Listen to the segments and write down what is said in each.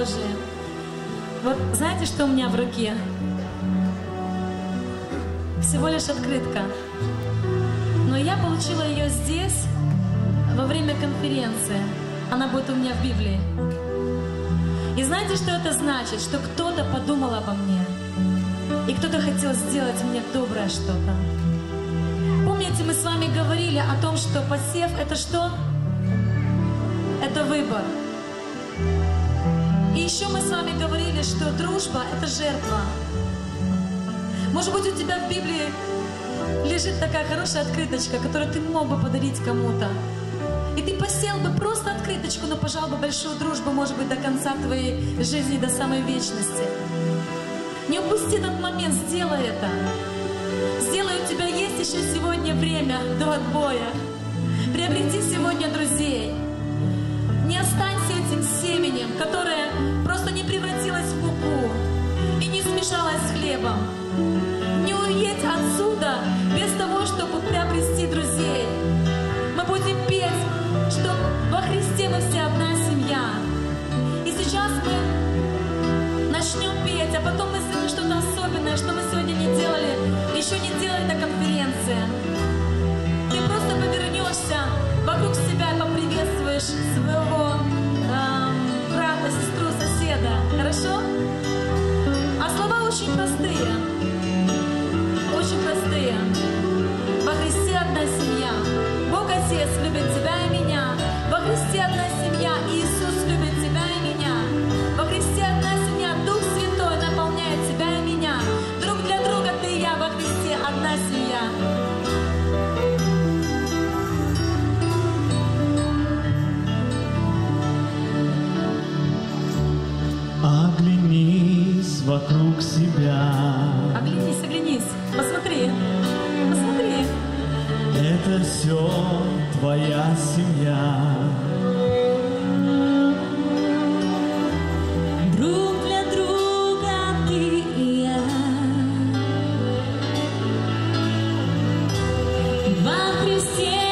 Божие. Вот знаете, что у меня в руке? Всего лишь открытка. Но я получила ее здесь во время конференции. Она будет у меня в Библии. И знаете, что это значит? Что кто-то подумал обо мне. И кто-то хотел сделать мне доброе что-то. Помните, мы с вами говорили о том, что посев это что? Это выбор. И еще мы с вами говорили, что дружба это жертва. Может быть, у тебя в Библии лежит такая хорошая открыточка, которую ты мог бы подарить кому-то. И ты посел бы просто открыточку, но пожал бы большую дружбу, может быть, до конца твоей жизни, до самой вечности. Не упусти этот момент, сделай это. Сделай, у тебя есть еще сегодня время до отбоя. Приобрети сегодня друзей. Будем петь, что во Христе мы все одна семья. И сейчас мы начнем петь, а потом мы сделаем что-то особенное, что мы сегодня не делали, еще не делали на конференции. Это все твоя семья. Друг для друга ты и я. Во Христе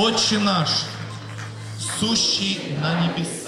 Отче наш, сущий на небесах,